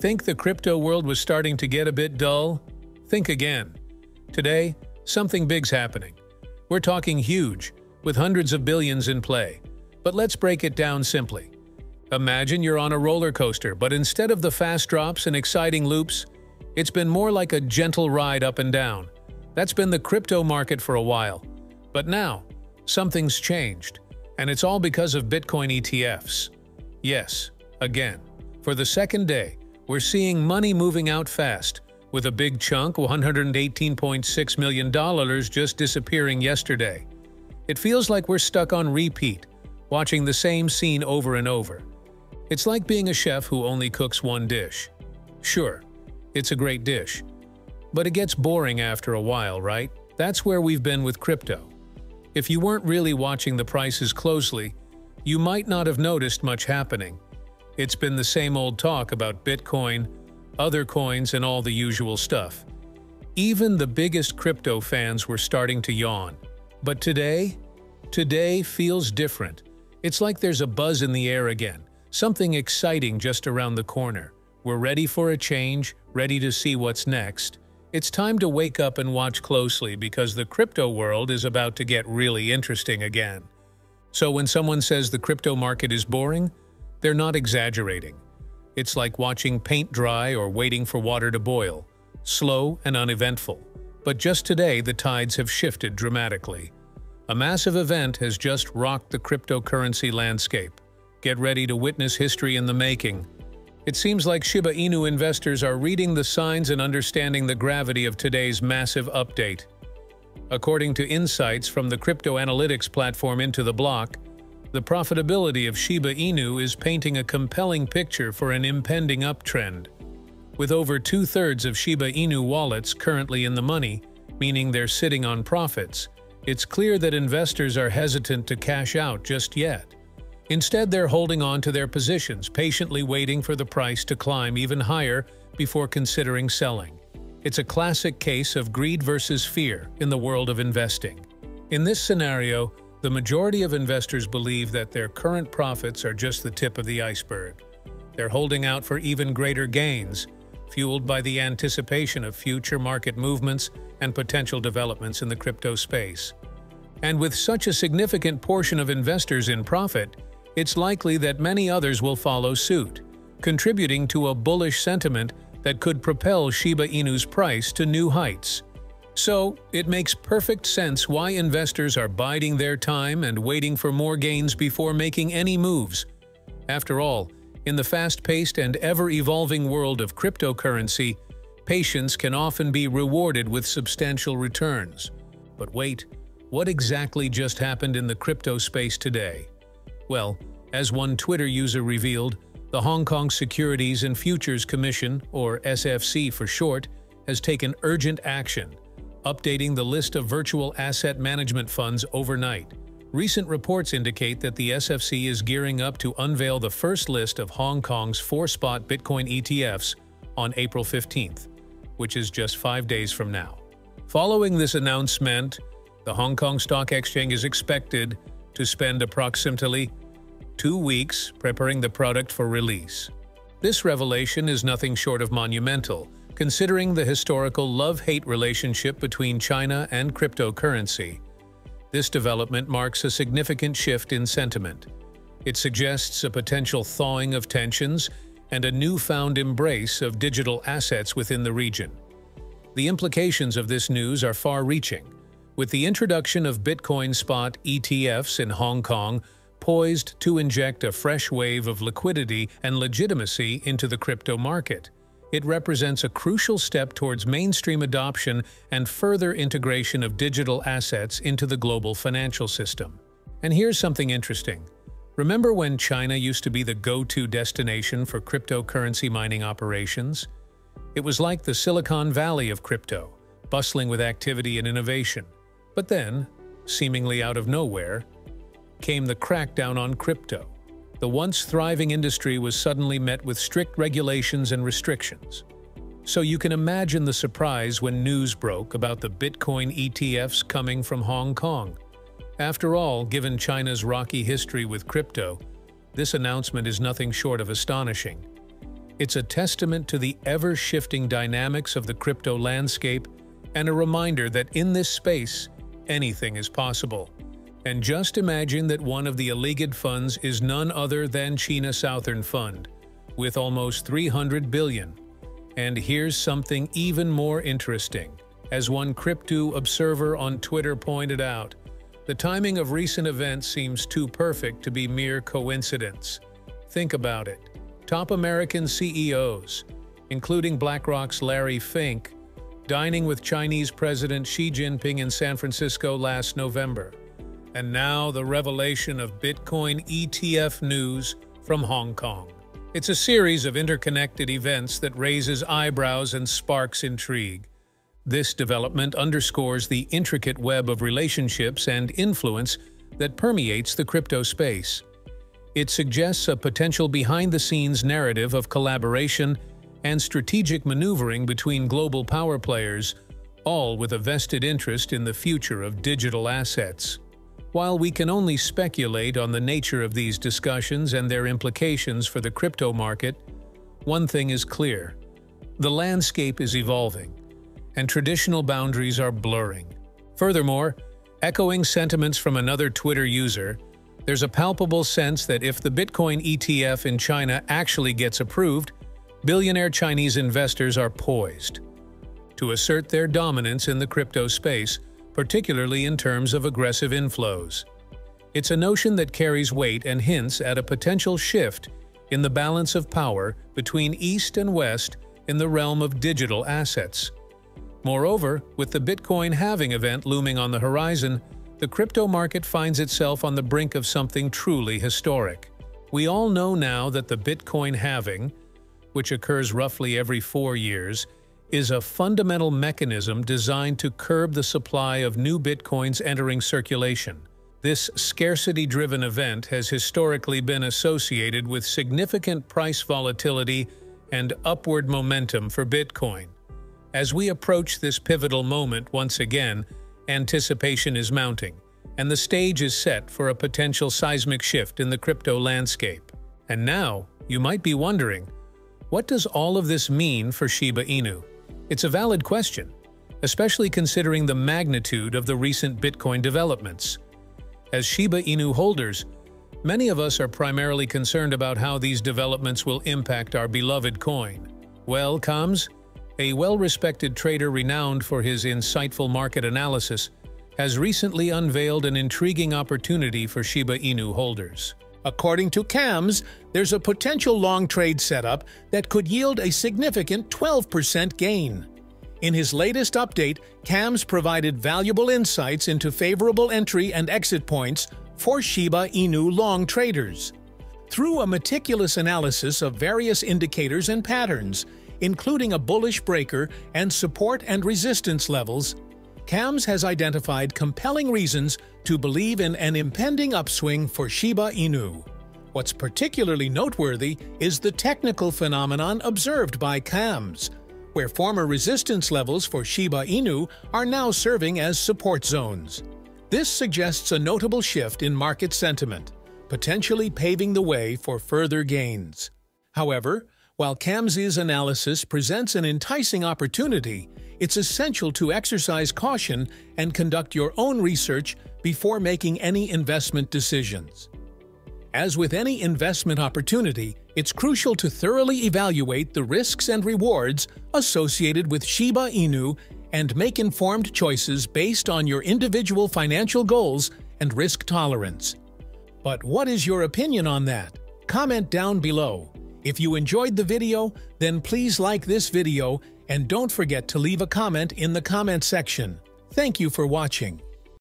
Think the crypto world was starting to get a bit dull? Think again. Today, something big's happening. We're talking huge, with hundreds of billions in play. But let's break it down simply. Imagine you're on a roller coaster, but instead of the fast drops and exciting loops, it's been more like a gentle ride up and down. That's been the crypto market for a while. But now, something's changed, and it's all because of Bitcoin ETFs. Yes, again, for the second day, we're seeing money moving out fast, with a big chunk, $118.6 million, just disappearing yesterday. It feels like we're stuck on repeat, watching the same scene over and over. It's like being a chef who only cooks one dish. Sure, it's a great dish. But it gets boring after a while, right? That's where we've been with crypto. If you weren't really watching the prices closely, you might not have noticed much happening. It's been the same old talk about Bitcoin, other coins, and all the usual stuff. Even the biggest crypto fans were starting to yawn. But today? Today feels different. It's like there's a buzz in the air again, something exciting just around the corner. We're ready for a change, ready to see what's next. It's time to wake up and watch closely because the crypto world is about to get really interesting again. So when someone says the crypto market is boring, they're not exaggerating. It's like watching paint dry or waiting for water to boil, slow and uneventful. But just today, the tides have shifted dramatically. A massive event has just rocked the cryptocurrency landscape. Get ready to witness history in the making. It seems like Shiba Inu investors are reading the signs and understanding the gravity of today's massive update. According to insights from the crypto analytics platform Into the Block, the profitability of Shiba Inu is painting a compelling picture for an impending uptrend. With over two-thirds of Shiba Inu wallets currently in the money, meaning they're sitting on profits, it's clear that investors are hesitant to cash out just yet. Instead, they're holding on to their positions, patiently waiting for the price to climb even higher before considering selling. It's a classic case of greed versus fear in the world of investing. In this scenario, the majority of investors believe that their current profits are just the tip of the iceberg. They're holding out for even greater gains, fueled by the anticipation of future market movements and potential developments in the crypto space. And with such a significant portion of investors in profit, it's likely that many others will follow suit, contributing to a bullish sentiment that could propel Shiba Inu's price to new heights. So, it makes perfect sense why investors are biding their time and waiting for more gains before making any moves. After all, in the fast-paced and ever-evolving world of cryptocurrency, patience can often be rewarded with substantial returns. But wait, what exactly just happened in the crypto space today? Well, as one Twitter user revealed, the Hong Kong Securities and Futures Commission, or SFC for short, has taken urgent action updating the list of virtual asset management funds overnight. Recent reports indicate that the SFC is gearing up to unveil the first list of Hong Kong's four-spot Bitcoin ETFs on April 15th, which is just five days from now. Following this announcement, the Hong Kong Stock Exchange is expected to spend approximately two weeks preparing the product for release. This revelation is nothing short of monumental, considering the historical love-hate relationship between China and cryptocurrency. This development marks a significant shift in sentiment. It suggests a potential thawing of tensions and a newfound embrace of digital assets within the region. The implications of this news are far-reaching, with the introduction of Bitcoin spot ETFs in Hong Kong poised to inject a fresh wave of liquidity and legitimacy into the crypto market. It represents a crucial step towards mainstream adoption and further integration of digital assets into the global financial system. And here's something interesting. Remember when China used to be the go-to destination for cryptocurrency mining operations? It was like the Silicon Valley of crypto, bustling with activity and innovation. But then, seemingly out of nowhere, came the crackdown on crypto. The once thriving industry was suddenly met with strict regulations and restrictions. So you can imagine the surprise when news broke about the Bitcoin ETFs coming from Hong Kong. After all, given China's rocky history with crypto, this announcement is nothing short of astonishing. It's a testament to the ever-shifting dynamics of the crypto landscape and a reminder that in this space, anything is possible. And just imagine that one of the alleged funds is none other than China Southern Fund, with almost 300 billion. And here's something even more interesting. As one crypto observer on Twitter pointed out, the timing of recent events seems too perfect to be mere coincidence. Think about it. Top American CEOs, including BlackRock's Larry Fink, dining with Chinese President Xi Jinping in San Francisco last November. And now the revelation of Bitcoin ETF news from Hong Kong. It's a series of interconnected events that raises eyebrows and sparks intrigue. This development underscores the intricate web of relationships and influence that permeates the crypto space. It suggests a potential behind-the-scenes narrative of collaboration and strategic maneuvering between global power players, all with a vested interest in the future of digital assets. While we can only speculate on the nature of these discussions and their implications for the crypto market, one thing is clear. The landscape is evolving, and traditional boundaries are blurring. Furthermore, echoing sentiments from another Twitter user, there's a palpable sense that if the Bitcoin ETF in China actually gets approved, billionaire Chinese investors are poised to assert their dominance in the crypto space, particularly in terms of aggressive inflows. It's a notion that carries weight and hints at a potential shift in the balance of power between East and West in the realm of digital assets. Moreover, with the Bitcoin halving event looming on the horizon, the crypto market finds itself on the brink of something truly historic. We all know now that the Bitcoin halving, which occurs roughly every four years, is a fundamental mechanism designed to curb the supply of new Bitcoins entering circulation. This scarcity-driven event has historically been associated with significant price volatility and upward momentum for Bitcoin. As we approach this pivotal moment once again, anticipation is mounting, and the stage is set for a potential seismic shift in the crypto landscape. And now, you might be wondering, what does all of this mean for Shiba Inu? It's a valid question, especially considering the magnitude of the recent Bitcoin developments. As Shiba Inu holders, many of us are primarily concerned about how these developments will impact our beloved coin. Well, Kams, a well-respected trader renowned for his insightful market analysis, has recently unveiled an intriguing opportunity for Shiba Inu holders. According to CAMS, there's a potential long trade setup that could yield a significant 12% gain. In his latest update, CAMS provided valuable insights into favorable entry and exit points for Shiba Inu long traders. Through a meticulous analysis of various indicators and patterns, including a bullish breaker and support and resistance levels, CAMS has identified compelling reasons to believe in an impending upswing for Shiba Inu. What's particularly noteworthy is the technical phenomenon observed by CAMS, where former resistance levels for Shiba Inu are now serving as support zones. This suggests a notable shift in market sentiment, potentially paving the way for further gains. However, while CAMS's analysis presents an enticing opportunity, it's essential to exercise caution and conduct your own research before making any investment decisions. As with any investment opportunity, it's crucial to thoroughly evaluate the risks and rewards associated with Shiba Inu and make informed choices based on your individual financial goals and risk tolerance. But what is your opinion on that? Comment down below. If you enjoyed the video, then please like this video and don't forget to leave a comment in the comment section. Thank you for watching.